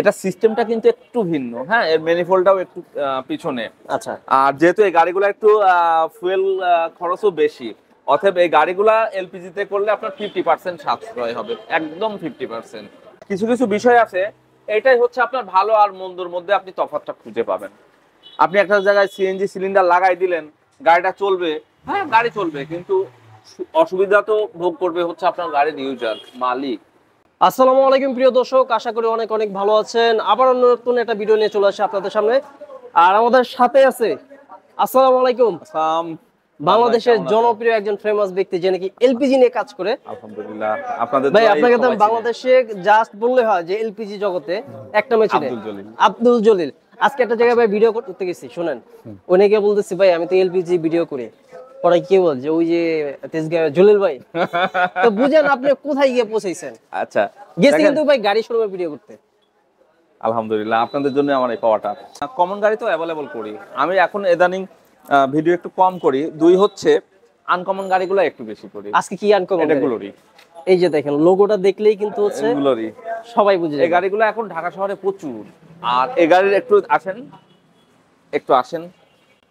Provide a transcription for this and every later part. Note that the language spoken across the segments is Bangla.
এটা সিস্টেমটা কিন্তু একটু ভিন্ন। হ্যাঁ এর ম্যানিফোল্ডটাও একটু পিছনে। আচ্ছা। আর যেহেতু এই গাড়িগুলো একটু ফুয়েল খরচও বেশি অতএব এই গাড়িগুলা এলপিজি তে করলে আপনার ফিফটি পার্সেন্ট সাশ্রয় হবে একদম ফিফটি পার্সেন্ট কিছু কিছু বিষয় আছে এটাই হচ্ছে আপনার ভালো আর মন্দর মধ্যে আপনি তফাৎটা খুঁজে পাবেন। আপনি একটা জায়গায় সিএনজি সিলিন্ডার লাগাই দিলেন গাড়িটা চলবে হ্যাঁ গাড়ি চলবে কিন্তু অসুবিধা তো ভোগ করবে হচ্ছে আপনার গাড়ির ইউজার মালিক। আসসালামু আলাইকুম প্রিয় দর্শক। আশা করি অনেক অনেক ভালো আছেন। আবার অন্য নতুন একটা ভিডিও নিয়ে চলে আসে আপনাদের সামনে। আর আমাদের সাথে আছে আসসালামু আলাইকুম। বাংলাদেশের জনপ্রিয় একজন ফেমাস ব্যক্তি যে নাকি এলপিজি নিয়ে কাজ করে। আলহামদুলিল্লাহ। আপনাদের ভাই আপনাকে তো বাংলাদেশে জাস্ট বললে হয় যে এলপিজি জগতে একটা মেয়ে ছিলেন আব্দুল জলিল। আব্দুল জলিল। আজকে একটা জায়গায় ভাই ভিডিও করতে গেছি শুনেন। অনেকে বলতেছি ভাই আমি তো এলপিজি ভিডিও করি। পরে কি বল যে ওই যে তেজগাঁও জলিল ভাই। তো বুঝেন আপনি কোথায় গিয়ে পৌঁছাইছেন? আচ্ছা গেছি কিন্তু ভাই গাড়ি শোরুমে ভিডিও করতে। আলহামদুলিল্লাহ আপনাদের জন্য আমার এই পাওয়াটা। কমন গাড়ি তো অ্যাভেলেবল করি। আমি এখন এদানিং ভিডিও একটু কম করি। দুই হচ্ছে আনকমন গাড়িগুলো একটু বেশি করি। আজকে কি আনকমন এটা এই যে দেখেন লোগোটা দেখলেই কিন্তু হচ্ছে এগুলোরই। সবাই বুঝে এই গাড়িগুলো এখন ঢাকা শহরে প্রচুর। আর এই গাড়ির একটু আসেন একটু আসেন।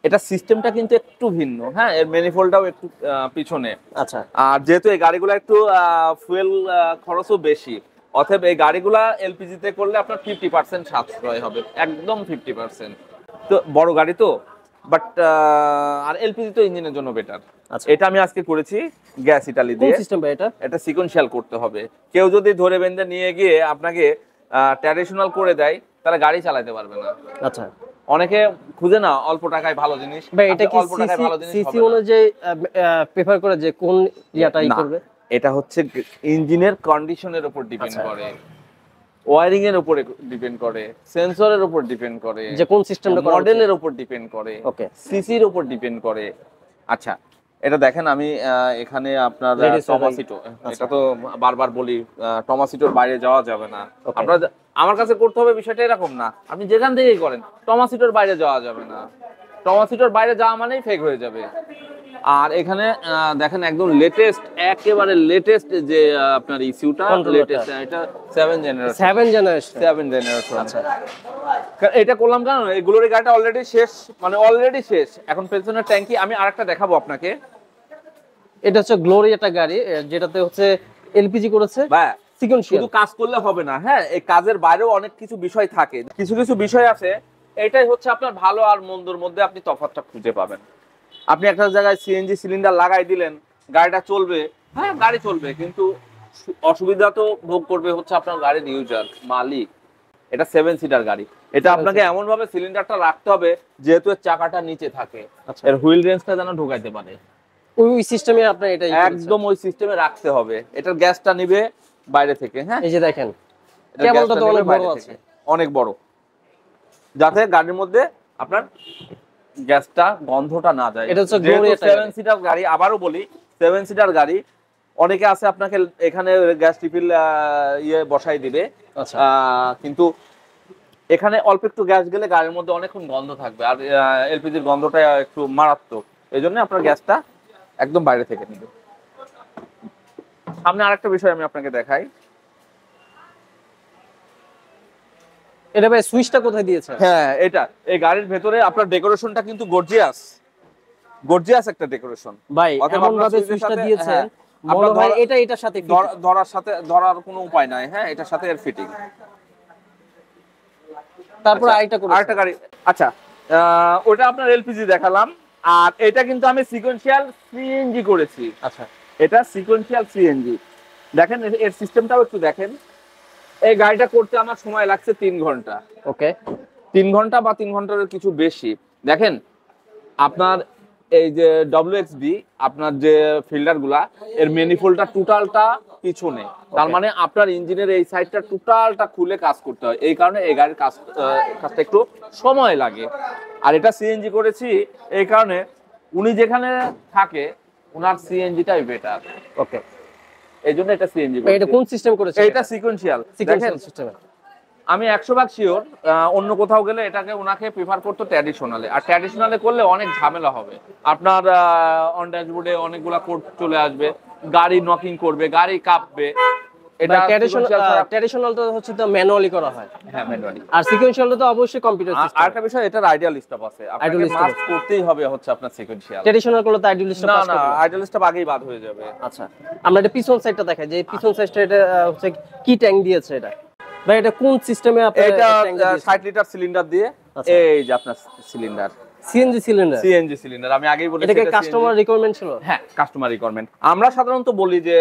এটা সিস্টেমটা কিন্তু একটু ভিন্ন হ্যাঁ? এর ম্যানিফোল্ডটাও একটু পিছনে। আচ্ছা। আর যেহেতু এই গাড়িগুলো একটু ফুয়েল খরচও বেশি অতএব এই গাড়িগুলা এলপিজি তে করলে আপনার ফিফটি পার্সেন্ট সাশ্রয় হবে একদম ফিফটি পার্সেন্ট তো বড় গাড়ি তো বাট আর এলপিজি তো ইঞ্জিনের জন্য বেটার আচ্ছা। এটা আমি আজকে করেছি গ্যাস ইটালি কোন দিয়ে। সিস্টেম ভাই এটা? এটা সিকোয়েন্সিয়াল করতে হবে। কেউ যদি ধরে বেঁধে নিয়ে গিয়ে আপনাকে ট্র্যাডিশনাল করে দেয় তাহলে গাড়ি চালাতে পারবে না। আচ্ছা। অনেকে খুঁজে না অল্প টাকায় ভালো জিনিস। ভাই এটা কি অল্প টাকায় ভালো জিনিস সিসি। অনুযায়ী প্রেফার করে যে কোন ইয়াটা ই না, করবে? এটা হচ্ছে ইঞ্জিনের কন্ডিশনের উপর ডিপেন্ড আচ্ছা। করে। ওয়ারিং এর উপরে ডিপেন্ড করে সেন্সরের উপর ডিপেন্ড করে যে কোন সিস্টেমটা মডেলের উপর ডিপেন্ড করে ওকে সিসির উপর ডিপেন্ড করে। আচ্ছা এটা দেখেন আমি এখানে আপনার টমাসিটো। এটা তো বারবার বলি টমাসিটোর বাইরে যাওয়া যাবে না. আপনার আমার কাছে করতে হবে বিষয়টা এরকম না। আপনি যেখান থেকেই করেন টমাসিটোর বাইরে যাওয়া যাবে না। টমাসিটোর বাইরে যাওয়া মানেই ফেক হয়ে যাবে। আর এখানে দেখেন একদম লেটেস্ট একেবারে লেটেস্ট যে আপনার ইস্যুটা লেটেস্ট এটা seven generation seven generation seven generation আচ্ছা। এটা করলাম কেন এগুলোর গাড়িটা অলরেডি শেষ মানে অলরেডি শেষ। এখন পেছনের ট্যাঙ্কি আমি আরেকটা দেখাবো আপনাকে। এটা হচ্ছে গ্লোরি একটা গাড়ি যেটাতে হচ্ছে এলপিজি করেছে। বা সিকোয়েন্সিয়াল শুধু কাজ করলে হবে না হ্যাঁ এই কাজের বাইরেও অনেক কিছু বিষয় থাকে। কিছু কিছু বিষয় আছে এটাই হচ্ছে আপনার ভালো আর মন্দর মধ্যে আপনি তফাৎটা খুঁজে পাবেন। আপনি একটা জায়গায় সিএনজি সিলিন্ডার লাগাই দিলেন গাড়িটা চলবে হ্যাঁ গাড়ি চলবে কিন্তু অসুবিধা তো ভোগ করবে হচ্ছে আপনার গাড়ির ইউজার মালিক। এটা সেভেন সিটার গাড়ি। এটা আপনাকে এমন ভাবে সিলিন্ডারটা রাখতে হবে যেহেতু এর চাকাটা নিচে থাকে। আচ্ছা। এর হুইল রেঞ্জটা যেন ঢোকাইতে পারে। ওই ওই সিস্টেমে আপনি এটা একদম ওই সিস্টেমে রাখতে হবে। এটার গ্যাসটা নিবে বাইরে থেকে হ্যাঁ? এই যে দেখেন কেবলটা তো অনেক বড় আছে। অনেক বড়। যাতে গাড়ির মধ্যে আপনার গ্যাসটা গন্ধটা না যায়। এটা হচ্ছে সেভেন সিটার গাড়ি আবারও বলি সেভেন সিটার গাড়ি অনেকে আছে আপনাকে এখানে গ্যাস টিফিল ইয়ে বসাই দিবে। আচ্ছা। কিন্তু এখানে অল্প একটু গ্যাস গেলে গাড়ির মধ্যে অনেকক্ষণ গন্ধ থাকবে। আর এলপিজির গন্ধটা একটু মারাত্মক। এই জন্য আপনার গ্যাসটা একদম বাইরে থেকে নিবে সামনে আরেকটা বিষয় আমি আপনাকে দেখাই। এটা ভাই সুইচটা কোথায় দিয়েছে? হ্যাঁ এটা। এই গাড়ির ভেতরে আপনার ডেকোরেশনটা কিন্তু গর্জিয়াস। গর্জিয়াস একটা ডেকোরেশন। ভাই এমন ভাবে সুইচটা দিয়েছে। হ্যাঁ, হয় ধরা- এটা এটার সাথে ধরার সাথে ধরার কোনো উপায় নাই। হ্যাঁ এটার সাথে এর ফিটিং তারপরে আরেকটা করে আরেকটা গাড়ি। আচ্ছা ওটা আপনার এলপিজি দেখালাম। আর এটা কিন্তু আমি সিকোয়েন্সিয়াল সিএনজি করেছি। আচ্ছা। এটা সিকোয়েন্সিয়াল সিএনজি দেখেন এর- সিস্টেমটাও একটু দেখেন। এই গাড়িটা করতে আমার সময় লাগছে তিন ঘণ্টা। ওকে? তিন ঘণ্টা বা তিন ঘণ্টার কিছু বেশি। দেখেন আপনার এই যে ডব্লিউএক্সবি আপনার যে ফিল্টারগুলা এর ম্যানিফোল্ডটা টোটালটা পিছনে। তার মানে আপনার ইঞ্জিনের এই সাইডটা টোটালটা খুলে কাজ করতে হয়। এই কারণে এই গাড়ির কাজ কাজটা একটু সময় লাগে। আর এটা সিএনজি করেছি এই কারণে উনি যেখানে থাকে ওনার সিএনজিটাই বেটার ওকে এই জন্য এটা সিএনজি এটা কোন সিস্টেম করেছে এটা সিকোয়েন্সিয়াল দেখেন আমি একশো ভাগ শিওর অন্য কোথাও গেলে এটাকে ওনাকে প্রিফার করতো ট্র্যাডিশনালে আর ট্র্যাডিশনালে করলে অনেক ঝামেলা হবে। আপনার অন ড্যাশবোর্ডে অনেকগুলা কোড চলে আসবে। গাড়ি নকিং করবে গাড়ি কাঁপবে। এটা ট্র্যাডিশনাল sequential হচ্ছে তো ম্যানুয়ালি করা হয়। হ্যাঁ ম্যানুয়ালি আর সিকোয়েন্সিয়ালটা তো অবশ্যই কম্পিউটার সিস্টেম আরেকটা বিষয় এটার আইডিয়াল স্টপ আছে। আপনাকে Ideal করতেই হবে হচ্ছে আপনার সিকোয়েন্সিয়াল ট্র্যাডিশনালগুলো তো আইডিয়াল না না আইডিয়াল স্টপ আগেই বাদ হয়ে যাবে। আচ্ছা আমরা এটা পিছন সাইডটা দেখাই। যে পিছন সাইডটা এটা হচ্ছে কি ট্যাঙ্ক দিয়েছে এটা? ভাই এটা কোন সিস্টেমে আপনি এটা tank 60 লিটার সিলিন্ডার দিয়ে। আচ্ছা। এই যে আপনার cylinder CNG cylinder CNG cylinder আমি আগেই বলেছি এটা কাস্টমার রিকোয়ারমেন্ট ছিল? হ্যাঁ কাস্টমার রিকোয়ারমেন্ট আমরা সাধারণত বলি যে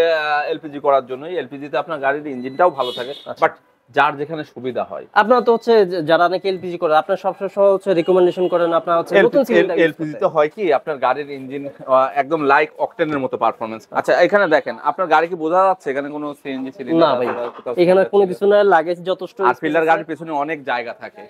এলপিজি করার জন্য এলপিজিতে আপনার গাড়ির ইঞ্জিনটাও ভালো থাকে আচ্ছা। বাট যার যেখানে সুবিধা হয়। আপনার তো হচ্ছে যারা নাকি এলপিজি করে আপনার সবসময় হচ্ছে রিকমেন্ডেশন করেন আপনার হচ্ছে নতুন এলপিজি তো হয় কি আপনার গাড়ির ইঞ্জিন একদম লাইক অকটেনের মতো পারফরমেন্স আচ্ছা এখানে দেখেন আপনার গাড়ি কি বোঝা যাচ্ছে? এখানে কোনো সিএনজি সিলিন্ডার না ভাই এখানে কোনো কিছু না লাগেজ যথেষ্ট আর ফিল্ডার গাড়ির পেছনে অনেক জায়গা থাকে।